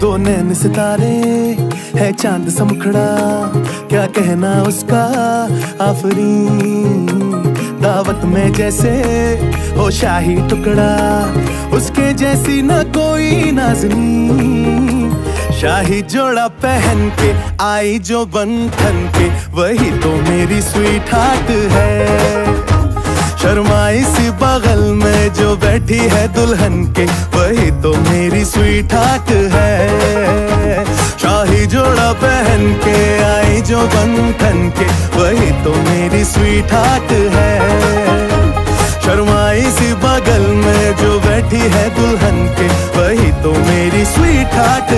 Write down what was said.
दो नैन सितारे, है चाँद समखड़ा। क्या कहना उसका, आफरी? दावत में जैसे हो शाही टुकड़ा, उसके जैसी ना कोई नाजनी। शाही जोड़ा पहन के आई जो बंधन के, वही तो मेरी स्वीट हार्ट है। शर्माई सी बगल में जो बैठी है दुल्हन के, वही तो मेरी स्वीट हार्ट जोड़ा पहन के आई जो बंधन के, वही तो मेरी स्वीट हार्ट है। शर्माई सी बगल में जो बैठी है दुल्हन के, वही तो मेरी स्वीट हार्ट